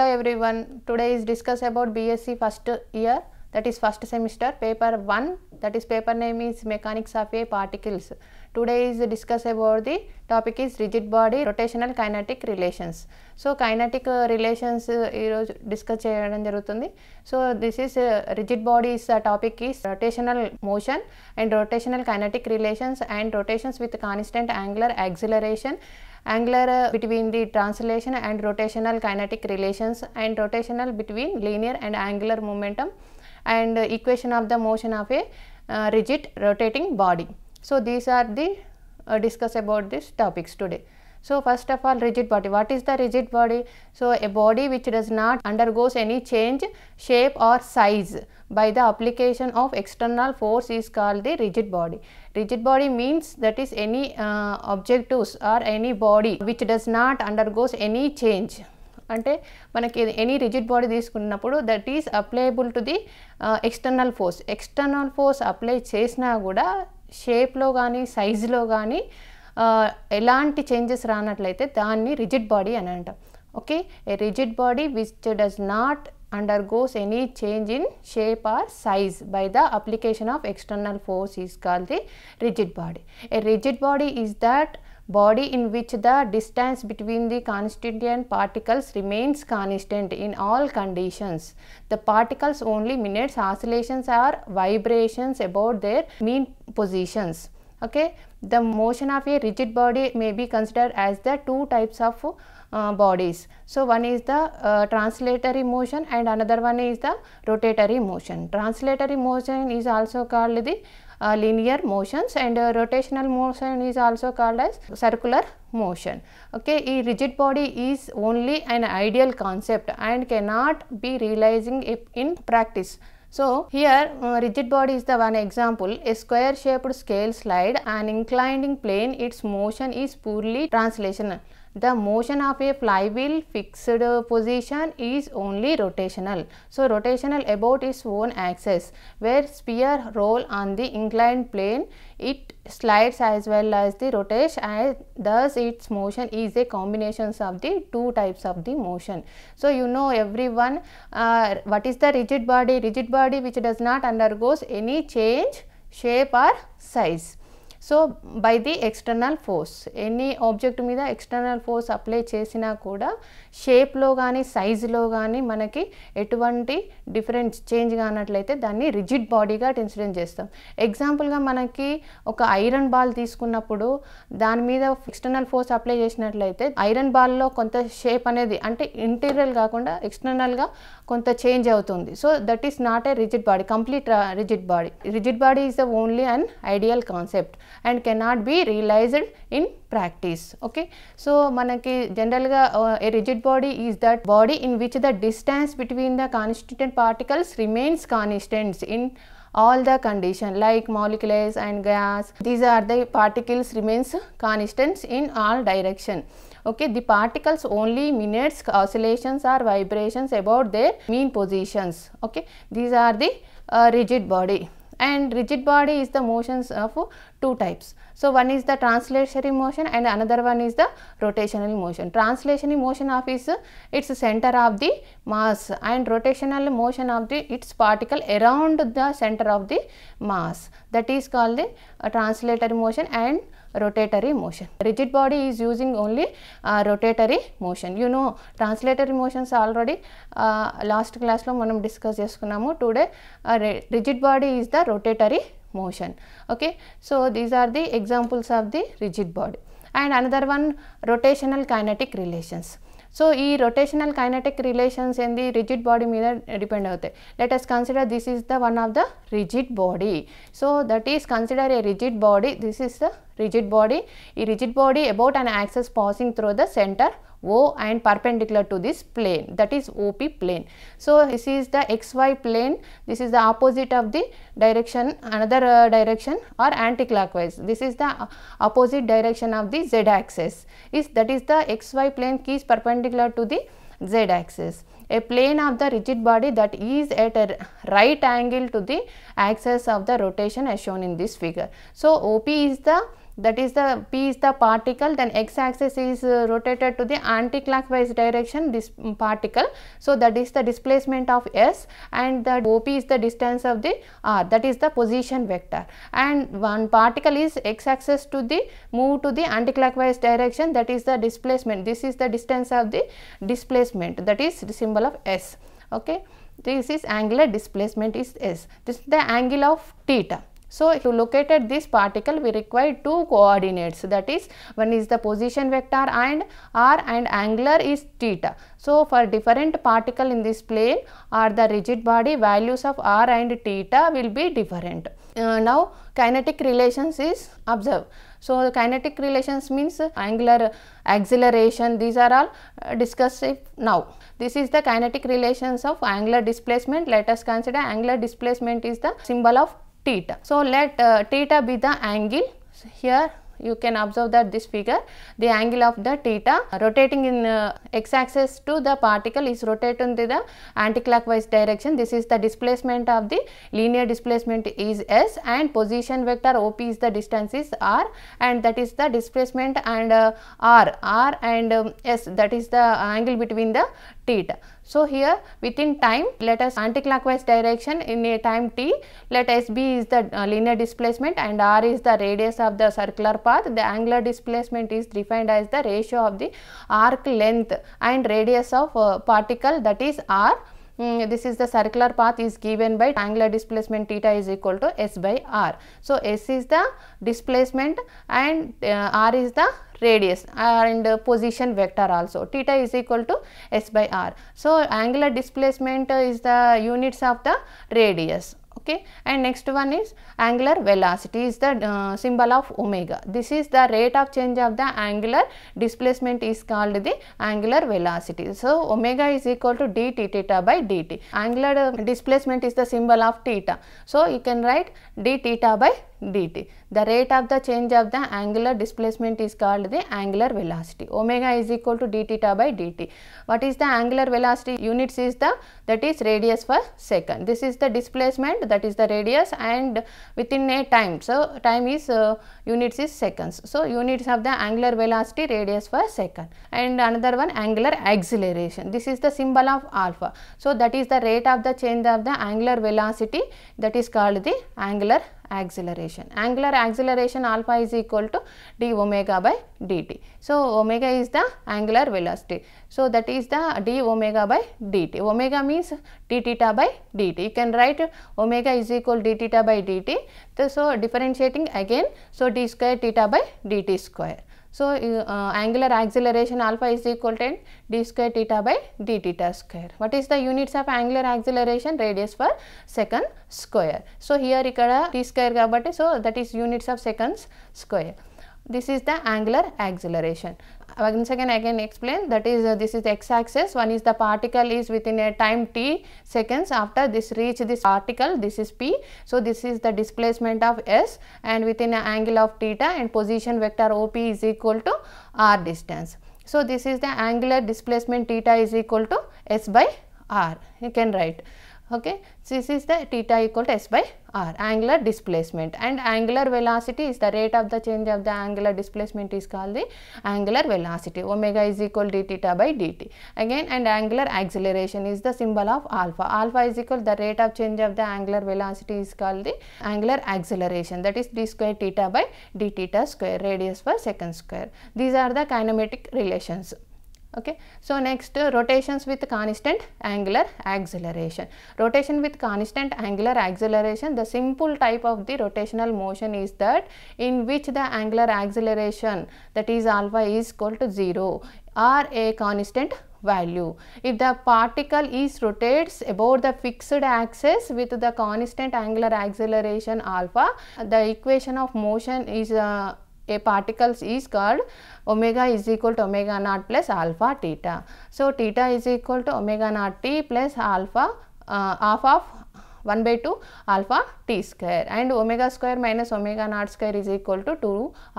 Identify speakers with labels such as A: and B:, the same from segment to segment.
A: Hello everyone today is discuss about BSc first year that is first semester paper one that is paper name is mechanics of a particles today is discuss about the topic is rigid body rotational kinetic relations so kinetic relations ఈరోజు discuss చేయడం జరుగుతుంది. So this is rigid bodies topic is rotational motion and rotational kinetic relations and rotations with constant angular acceleration angular uh, between the translation and rotational kinetic relations and rotational between linear and angular momentum and uh, equation of the motion of a uh, rigid rotating body. So, these are the discuss about these topics today. So, first of all rigid body. What is the rigid body? So, a body which does not undergoes any change, shape or size by the application of external force is called the rigid body. Rigid body means that is any uh, objectives or any body which does not undergoes any change. అంటే మనకి any rigid body తీసుకున్నప్పుడు that is applicable to the external force external force apply చేసినా కూడా షేప్లో కానీ సైజులో కానీ ఎలాంటి చేంజెస్ రానట్లయితే దాన్ని రిజిడ్ బాడీ అని అంటాం okay a rigid body which does not undergoes any change in shape or size by the application of external force is called the rigid body. A rigid body is that body in which the distance between the constituent particles remains constant in all conditions. The particles only minutes oscillations or vibrations about their mean positions. Okay, the motion of a rigid body may be considered as the two types of uh, bodies. So, one is the uh, translatory motion and another one is the rotatory motion. Translatory motion is also called the uh, linear motions and uh, rotational motion is also called as circular motion. Okay, a rigid body is only an ideal concept and cannot be realizing in practice. So, here uh, rigid body is the one example. A square shaped scale slide an inclining plane its motion is purely translational. The motion of a flywheel fixed position is only rotational. So, rotational about its own axis where sphere roll on the inclined plane it slides as well as the rotation and thus its motion is a combinations of the two types of the motion. So, you know everyone uh, what is the rigid body? Rigid body which does not undergoes any change, shape or size. So by the external force any object మీద external force apply చేసినా కూడా షేప్లో కానీ సైజులో కానీ మనకి ఎటువంటి difference change కానట్లయితే దాన్ని రిజిడ్ బాడీగా ఇన్సిడెంట్ చేస్తాం. ఎగ్జాంపుల్గా మనకి ఒక ఐరన్ బాల్ తీసుకున్నప్పుడు దాని మీద ఎక్స్టర్నల్ ఫోర్స్ అప్లై చేసినట్లయితే ఐరన్ బాల్లో కొంత షేప్ అనేది అంటే ఇంటీరియర్ కాకుండా ఎక్స్టర్నల్గా కొంత చేంజ్ అవుతుంది. So that is not a rigid body complete rigid body. Rigid body is the only an ideal concept. and cannot be realized in practice. Okay. So, manaki general ga uh, a rigid body is that body in which the distance between the constituent particles remains constant in all the condition like molecules and gas. These are the particles remains constant in all direction. Okay? The particles only minutes oscillations or vibrations about their mean positions. Okay? These are the uh, rigid body and rigid body is the motions of two types. So one is the translatory motion and another one is the rotational motion. Translatory motion of is its center of the mass and rotational motion of the its particle around the center of the mass. That is called the uh, translatory motion and rotatory motion. Rigid body is using only uh, rotatory motion. You know translatory motions already uh, last class లో మనం discuss చేసుకున్నాము today rigid body is the rotatory motion okay so these are the examples of the rigid body and another one rotational kinetic relations so ఈ rotational kinetic relations ఏంది rigid body మీద depend అవుతాయి let us consider this is the one of the rigid body so that is consider a rigid body this is the rigid body. A rigid body about an axis passing through the center O and perpendicular to this plane that is OP plane. So, this is the XY plane, this is the opposite of the direction another uh, direction or anticlockwise. This is the uh, opposite direction of the Z axis is that is the XY plane is perpendicular to the Z axis. A plane of the rigid body that is at a right angle to the axis of the rotation as shown in this figure. So, OP is the that is the p is the particle then x axis is uh, rotated to the anti-clockwise direction this mm, particle. So that is the displacement of s and the op is the distance of the r. That is the position vector. And one particle is x axis to the move to the anti-clockwise direction. That is the displacement. This is the distance of the displacement. That is the symbol of s. Okay? This is angular displacement is s. This is the angle of theta so, to locate at this particle we require two coordinates that is one is the position vector and r and angular is theta. So, for different particle in this plane or the rigid body values of r and theta will be different. Uh, now, kinetic relations is observed. So, kinetic relations means angular acceleration these are all uh, discussed now. This is the kinetic relations of angular displacement. Let us consider angular displacement is the symbol of theta. So, let uh, theta be the angle. Here you can observe that this figure the angle of the theta rotating in uh, x axis to the particle is rotating to the anticlockwise direction. This is the displacement of the linear displacement is s and position vector op is the distance is r and that is the displacement and uh, r r and um, s. That is the angle between the theta so, here within time let us anticlockwise direction in a time t. Let s b is the uh, linear displacement and r is the radius of the circular path. The angular displacement is defined as the ratio of the arc length and radius of uh, particle that is r Mm, this is the circular path is given by angular displacement theta is equal to s by r. So, s is the displacement and uh, r is the radius and uh, position vector also theta is equal to s by r. So, angular displacement is the units of the radius okay and next one is angular velocity is the uh, symbol of omega this is the rate of change of the angular displacement is called the angular velocity so omega is equal to d t theta by dt angular uh, displacement is the symbol of theta so you can write d theta by dt. The rate of the change of the angular displacement is called the angular velocity. Omega is equal to d theta by dt. What is the angular velocity? Units is the that is radius per second. This is the displacement that is the radius and within a time. So, time is uh, units is seconds. So, units of the angular velocity radius per second and another one angular acceleration. This is the symbol of alpha. So, that is the rate of the change of the angular velocity that is called the angular acceleration. Angular acceleration alpha is equal to d omega by dt. So, omega is the angular velocity. So, that is the d omega by dt. Omega means d theta by dt. You can write omega is equal d theta by dt. So, differentiating again. So, d square theta by dt square. So, uh, angular acceleration alpha is equal to d square theta by d theta square. What is the units of angular acceleration? Radius per second square. So, here ikkada d square kabatti, so that is units of seconds square. This is the angular acceleration once again I can explain. That is uh, this is x axis one is the particle is within a time t seconds. After this reach this particle this is p. So, this is the displacement of s and within an angle of theta and position vector op is equal to r distance. So, this is the angular displacement theta is equal to s by r. You can write okay. So, this is the theta equal to s by r. Angular displacement. And angular velocity is the rate of the change of the angular displacement is called the angular velocity. Omega is equal to d theta by dt. Again and angular acceleration is the symbol of alpha. Alpha is equal the rate of change of the angular velocity is called the angular acceleration. That is d square theta by d theta square radius per second square. These are the kinematic relations okay. So, next uh, rotations with constant angular acceleration. Rotation with constant angular acceleration the simple type of the rotational motion is that in which the angular acceleration that is alpha is equal to 0 or a constant value. If the particle is rotates about the fixed axis with the constant angular acceleration alpha, the equation of motion is uh, a particles is called omega is equal to omega naught plus alpha theta. So, theta is equal to omega naught t plus alpha uh, half of one by two alpha t square. And omega square minus omega naught square is equal to two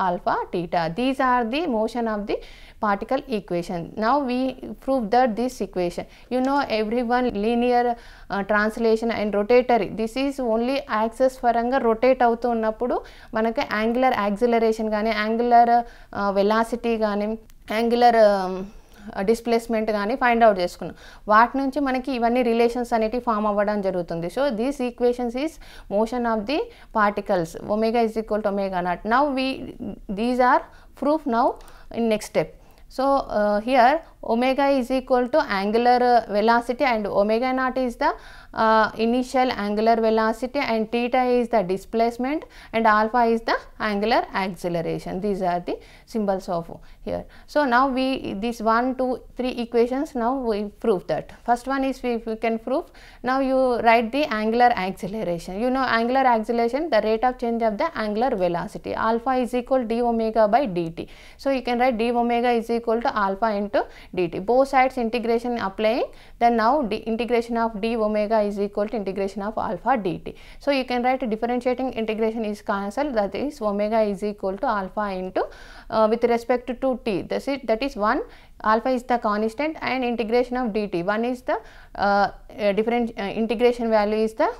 A: alpha theta. These are the motion of the particle equation now we prove that this equation you know everyone linear translation and rotatory this is only axis పరంగా rotate అవుతూ ఉన్నప్పుడు మనకి angular acceleration కానీ angular velocity కానీ angular displacement కానీ find out చేసుకున్నాం. వాటి నుంచి మనకి ఇవన్నీ రిలేషన్స్ అనేటివి ఫామ్ అవ్వడం జరుగుతుంది. So these equations is motion of the particles omega is equal to omega naught now we these are proof now in next step so here here omega is equal to angular and velocity and omega naught is the uh, initial angular velocity and theta is the displacement and alpha is the angular acceleration. These are the symbols of here. So now we these one two three equations now we prove that. First one is we, we can prove. Now you write the angular acceleration. You know angular acceleration the rate of change of the angular velocity. Alpha is equal d omega by dt. So you can write d omega is equal to alpha into dt. Both sides integration applying. Then now d integration of d omega is equal to integration of alpha dt. So you can write differentiating integration is cancelled that is omega is equal to alpha into uh, with respect to t. This is that is 1 alpha is the constant and integration of dt. 1 is the uh, uh, different uh, integration value is the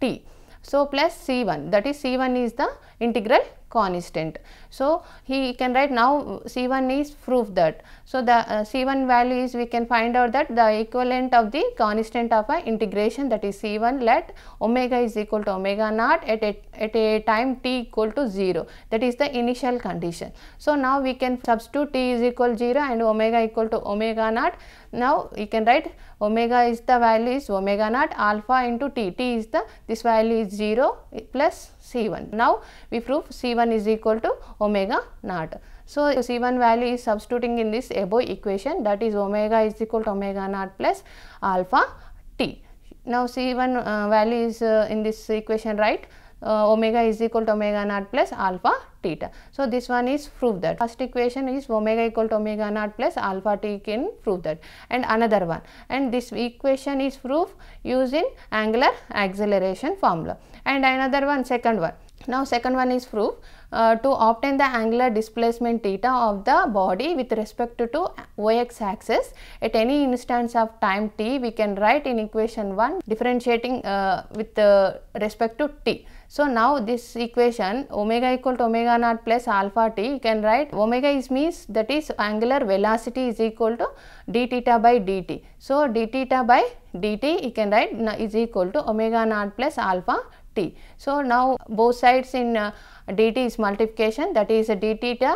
A: t. So plus c1 that is c1 is the integral constant. So he can write now c1 is proof that. So the uh, c1 value is we can find out that the equivalent of the constant of a integration that is c1 let omega is equal to omega naught at a, at a time t equal to 0 that is the initial condition. So now we can substitute t is equal 0 and omega equal to omega naught. Now you can write omega is the value is omega naught alpha into t. T is the this value is 0 plus c1 now we prove c1 is equal to omega naught. So c1 value is substituting in this above equation. That is omega is equal to omega naught plus alpha t. Now c1 uh, value is uh, in this equation right? Uh, omega is equal to omega naught plus alpha theta. So, this one is prove that. First equation is omega equal to omega naught plus alpha t can prove that. And another one. And this equation is proof using angular acceleration formula and another one second one. Now, second one is proof uh, to obtain the angular displacement theta of the body with respect to, to axis at any instance of time t we can write in equation 1 differentiating uh, with uh, respect to t. So, now this equation omega equal to omega naught plus alpha t you can write omega is means that is angular velocity is equal to d theta by dt. So, d theta by dt you can write is equal to omega naught plus alpha t. So, now both sides in uh, dt is multiplication that is d theta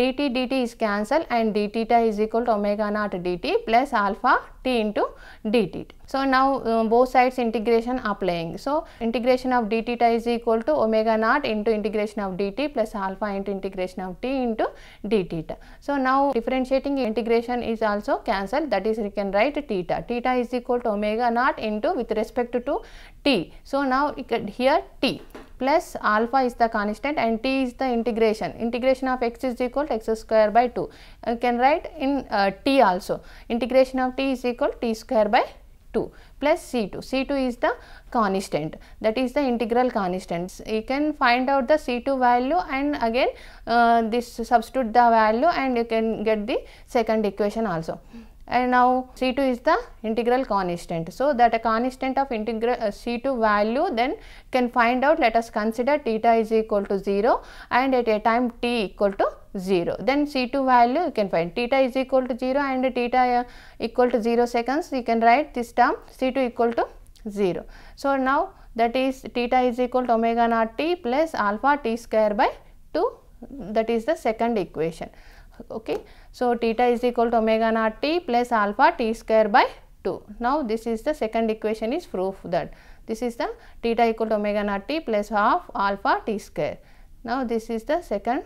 A: dt dt is cancel and d theta is equal to omega naught dt plus alpha t into d theta. So, now uh, both sides integration applying. So, integration of d theta is equal to omega naught into integration of dt plus alpha into integration of t into d theta. So, now differentiating integration is also cancelled that is we can write theta. Theta is equal to omega naught into with respect to t. So, now here t plus alpha is the constant and t is the integration. Integration of x is equal to x square by 2. You can write in uh, t also. Integration of t is equal to t square by 2 plus C2. C2 is the constant that is the integral constant. You can find out the C2 value and again uh, this substitute the value and you can get the second equation also. And now C2 is the integral constant. So, that a constant of integral uh, C2 value then can find out let us consider theta is equal to 0 and at a time t equal to 0. Then C2 value you can find theta is equal to 0 and theta uh, equal to 0 seconds you can write this term C2 equal to 0. So, now that is theta is equal to omega naught t plus alpha t square by 2 that is the second equation. Okay. So, theta is equal to omega naught t plus alpha t square by 2. Now, this is the second equation is proof that this is the theta equal to omega naught t plus half alpha t square. Now, this is the second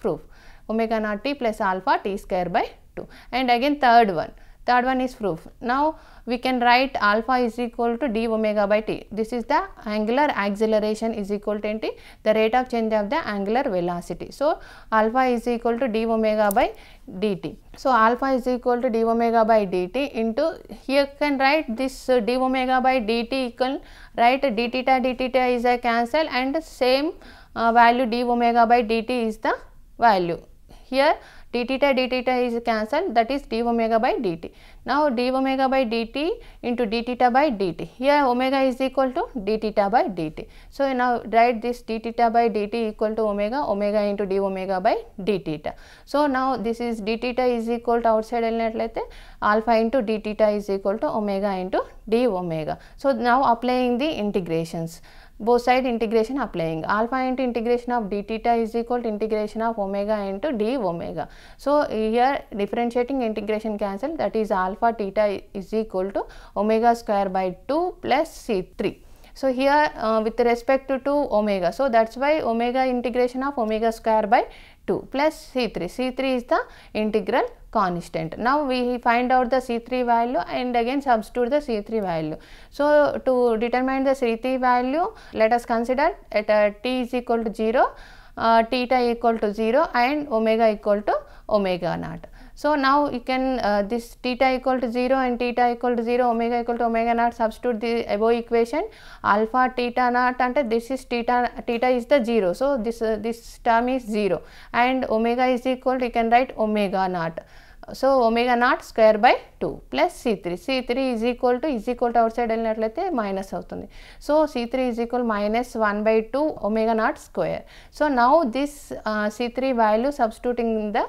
A: proof omega naught t plus alpha t square by 2 and again third one third one is proof. Now we can write alpha is equal to d omega by t. This is the angular acceleration is equal to enti the rate of change of the angular velocity. So alpha is equal to d omega by dt. So alpha is equal to d omega by dt into here can write this uh, d omega by dt equal right? d theta d theta is a cancel and same uh, value d omega by dt is the value. Here d theta d theta is cancelled that is d omega by dt. Now, d omega by dt into d theta by dt. Here omega is equal to d theta by dt. So, now write this d theta by dt equal to omega omega into d omega by d theta. So, now this is d theta is equal to outside element lete alpha into d theta is equal to omega into d omega. So, now applying the integrations. Both side integration applying alpha into integration of d theta is equal to integration of omega into d omega. So here differentiating integration cancel that is alpha theta is equal to omega square by 2 plus c3. So here uh, with respect to, to omega so that's why omega integration of omega square by 2 plus c3 c3 is the integral constant. Now we find out the c3 value and again substitute the c3 value. So to determine the c3 value let us consider at uh, t is equal to 0 uh, theta equal to 0 and omega equal to omega naught. So now you can uh, this theta equal to 0 and theta equal to 0 omega equal to omega naught substitute the above equation. Alpha theta naught and this is theta theta is the 0 so this uh, this term is 0 and omega is equal to you can write omega naught so omega naught square by two plus c three c three is equal to is equal to outside వెళ్ళినట్లయితే minus అవుతుంది so c three is equal minus one by two omega naught square so now this c three value substituting the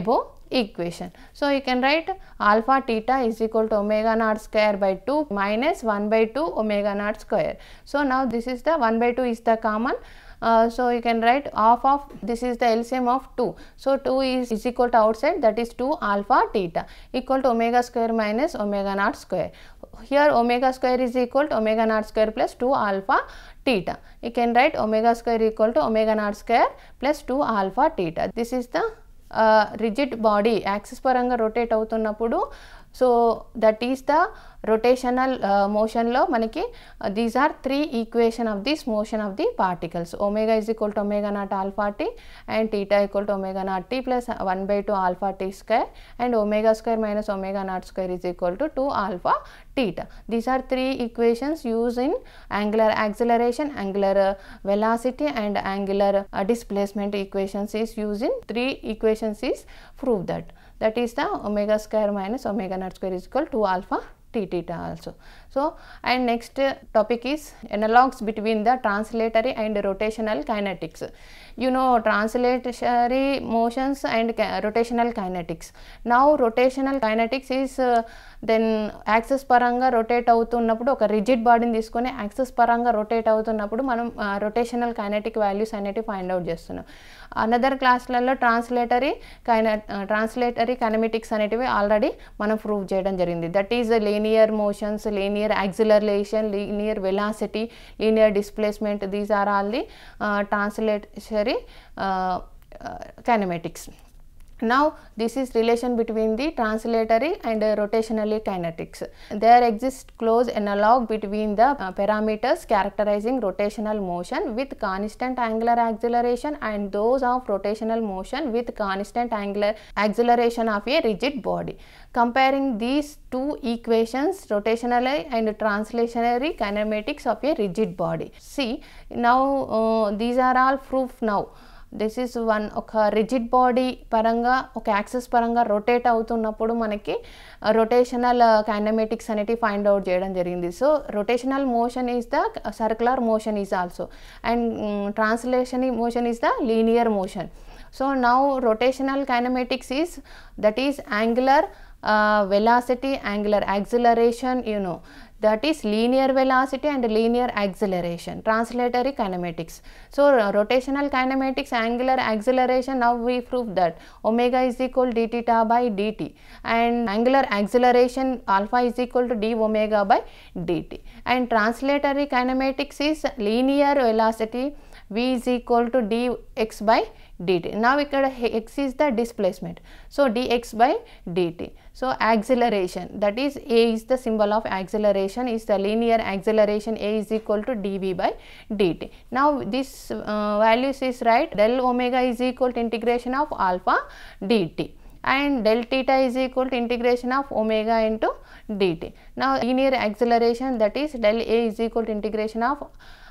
A: above equation. So, you can write alpha theta is equal to omega naught square by 2 minus 1 by 2 omega naught square. So, now this is the 1 by 2 is the common. Uh, so, you can write half of this is the LCM of 2. So, 2 is, is equal to outside that is 2 alpha theta equal to omega square minus omega naught square. Here omega square is equal to omega naught square plus 2 alpha theta. You can write omega square equal to omega naught square plus 2 alpha theta. This is the rigid body axis పరంగా rotate అవుతున్నప్పుడు so that is the rotational మోషన్లో మనకి these are three equation of this motion of the particles omega is equal to omega not alpha tea and theta equal to omega not tea plus one by two alpha t square and omega square minus omega naught square is equal to two alpha theta. These are three equations used in angular acceleration, angular uh, velocity and angular uh, displacement equations is used in three equations is prove that. That is the omega square minus omega naught square is equal to alpha t theta also. So, and next topic is analogues between the translatory and rotational kinetics. You know translatory motions and ca- rotational kinetics. Now, rotational kinetics is uh, then axis పరంగా rotate అవుతున్నప్పుడు ఒక rigid బాడీని తీసుకొని access పరంగా rotate అవుతున్నప్పుడు మనం rotational kinetic values అనేటివి find out చేస్తున్నాం అనదర్ క్లాస్లలో ట్రాన్స్లేటరీ కైన ట్రాన్స్లేటరీ కైనమెటిక్స్ అనేటివి ఆల్రెడీ మనం ప్రూవ్ చేయడం జరిగింది that is linear motions linear acceleration linear velocity linear displacement these are all the translatory kinematics. Now, this is relation between the translatory and uh, rotationally kinetics. There exists close analog between the uh, parameters characterizing rotational motion with constant angular acceleration and those of rotational motion with constant angular acceleration of a rigid body. Comparing these two equations, rotationally and translationary kinematics of a rigid body. See, now uh, these are all proof now. This is one ఒక rigid body పరంగా ఒక axis పరంగా rotate అవుతున్నప్పుడు మనకి uh, rotational kinematics uh, అనేటివి find out చేయడం జరిగింది. So rotational motion is the circular motion is also and translation motion is the linear motion so now rotational kinematics is that is angular velocity angular acceleration you know that is linear velocity and linear acceleration. Translatory kinematics. So rotational kinematics angular acceleration now we prove that. Omega is equal d theta by dt. And angular acceleration alpha is equal to d omega by dt. And translatory kinematics is linear velocity v is equal to dx by dt. Now, x is the displacement. So, dx by dt. So, acceleration that is a is the symbol of acceleration is the linear acceleration a is equal to dv by dt. Now, this uh, values is right del omega is equal to integration of alpha dt and del theta is equal to integration of omega into dt. Now, linear acceleration that is del a is equal to integration of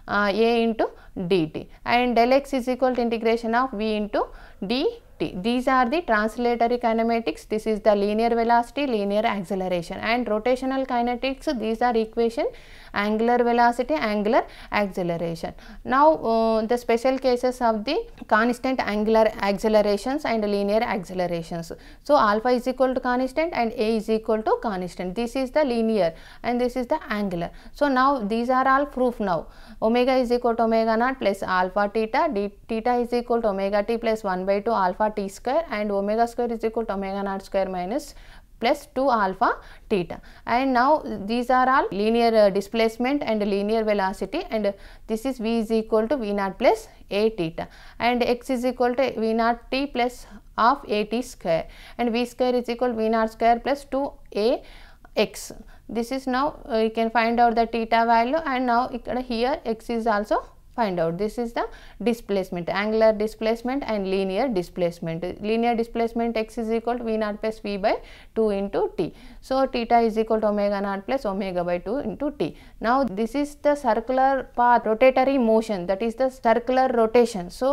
A: uh, a into dt and del x is equal to integration of v into dt. These are the translatory kinematics. This is the linear velocity, linear acceleration and rotational kinetics. These are equation angular velocity, angular acceleration. Now uh, the special cases of the constant angular accelerations and linear accelerations. So alpha is equal to constant and a is equal to constant. This is the linear and this is the angular. So now these are all proof now. Omega is equal to omega naught plus alpha theta, d theta is equal to omega t plus 1 by 2 alpha t square and omega square is equal to omega naught square minus plus 2 alpha theta. And now these are all linear uh, displacement and linear velocity. And uh, this is v is equal to v naught plus a theta. And x is equal to v naught t plus of a t square. And v square is equal v naught square plus 2 a x. This is now uh, you can find out the theta value. And now here x is also find out this is the displacement angular displacement and linear displacement linear displacement x is equal to v naught plus v by 2 into t so theta is equal to omega naught plus omega by 2 into t now this is the circular path rotatory motion that is the circular rotation so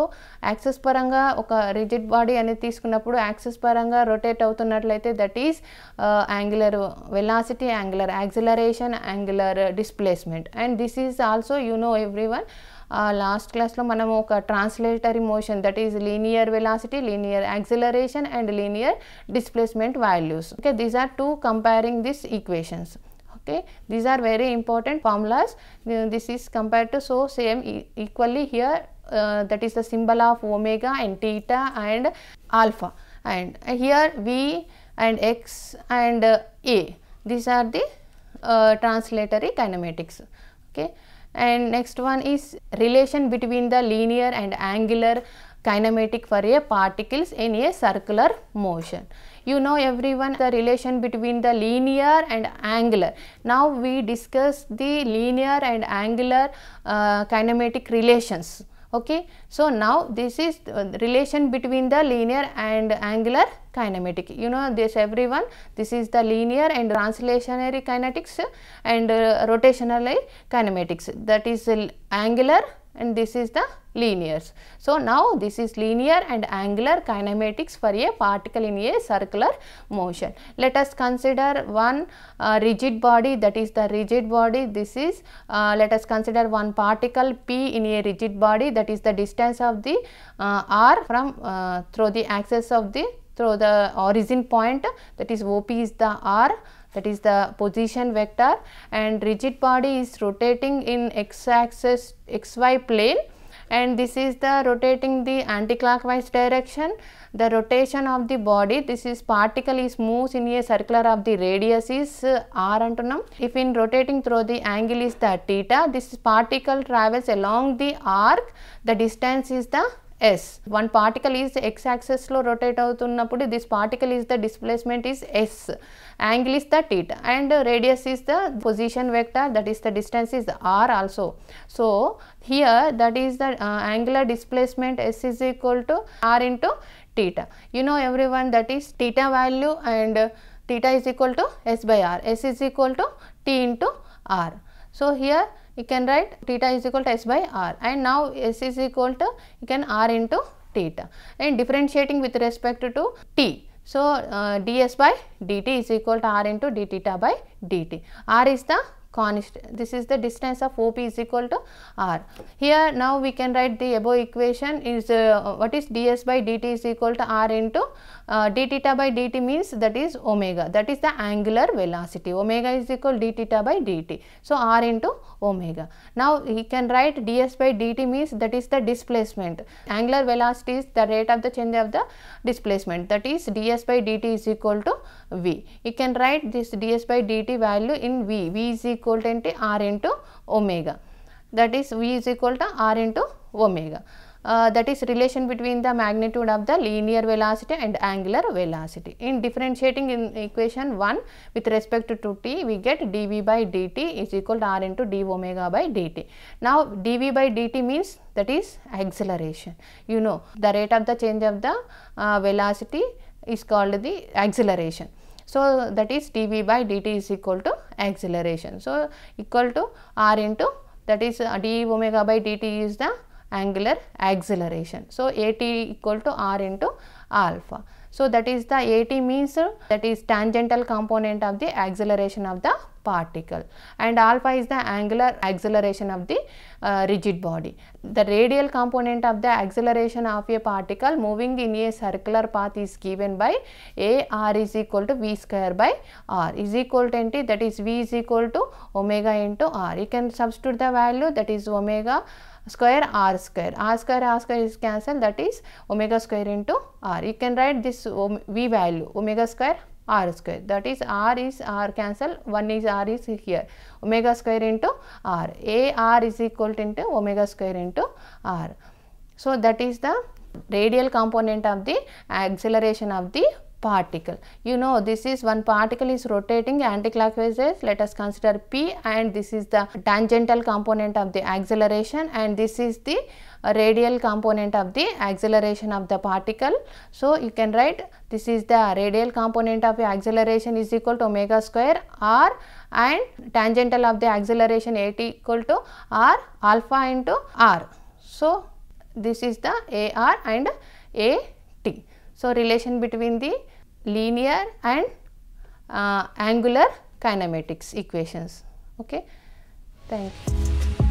A: access పరంగా ఒక rigid body అనేది తీసుకున్నప్పుడు access పరంగా rotate అవుతున్నట్లయితే that is angular velocity angular acceleration angular displacement and this is also you know every one last క్లాస్లో మనం ఒక translatory motion that is linear velocity linear acceleration and linear displacement values okay these are two comparing this equations okay these are very important formulas Uh, this is compared to so same e- equally here uh, that is the symbol of omega and theta and alpha and here v and x and uh, a these are the uh, translatory kinematics okay and next one is relation between the linear and angular kinematic for a particles in a circular motion. You know everyone the relation between the linear and angular. Now we discuss the linear and angular uh, kinematic relations okay. So now this is uh, relation between the linear and angular kinematic. You know this everyone this is the linear and translationary kinetics and uh, rotational kinematics. That is uh, angular and this is the linears. So now this is linear and angular kinematics for a particle in a circular motion. Let us consider one uh, rigid body that is the rigid body this is uh, let us consider one particle p in a rigid body that is the distance of the uh, r from uh, through the axis of the through the origin point that is OP is the r that is the position vector and rigid body is rotating in x axis xy plane. And this is the rotating the anticlockwise direction. The rotation of the body this is particle is moves in a circular of the radius is uh, r antunam if in rotating through the angle is the theta this particle travels along the arc. The distance is the s one particle is x axis లో rotate అవుతున్నప్పుడు this particle is the displacement is s angle is the theta and radius is the position vector that is the distance is r also so here that is the uh, angular displacement s is equal to r into theta you know everyone that is theta value and uh, theta is equal to s by r s is equal to t into r so here you can write theta is equal to s by r. And now s is equal to you can r into theta. And differentiating with respect to t. So uh, ds by dt is equal to r into d theta by dt r is the constant this is the distance of op is equal to r. Here now we can write the above equation is uh, what is ds by dt is equal to r into uh, d theta by dt means that is omega. That is the angular velocity. Omega is equal d theta by dt. So r into omega. Now he can write ds by dt means that is the displacement. Angular velocity is the rate of the change of the displacement. That is ds by dt is equal to v. You can write this ds by dt value in v. V is equal to r into omega that is v is equal to r into omega. Uh, that is relation between the magnitude of the linear velocity and angular velocity. In differentiating in equation 1 with respect to t, we get dv by dt is equal to r into d omega by dt. Now, dv by dt means that is acceleration. You know the rate of the change of the uh, velocity is called the acceleration. So, that is dv by dt is equal to acceleration. So, equal to r into that is d omega by dt is the angular acceleration. So, at equal to r into alpha. So, that is the at means that is tangential component of the acceleration of the particle and alpha is the angular acceleration of the uh, rigid body. The radial component of the acceleration of a particle moving in a circular path is given by a r is equal to v square by r is equal to nt that is v is equal to omega into r. You can substitute the value that is omega square r square r square r square is cancelled that is omega square into r you can write this v value omega square r square that is r is r cancel one is r is here. Omega square into r. A r is equal to into omega square into r. So that is the radial component of the acceleration of the particle. You know this is one particle is rotating anticlockwise. Let us consider p and this is the tangential component of the acceleration and this is the radial component of the acceleration of the particle. So, you can write this is the radial component of acceleration is equal to omega square r and tangential of the acceleration at equal to r alpha into r. So, this is the a r and a t. So, relation between the linear and uh, angular kinematics equations. Okay. Thank you.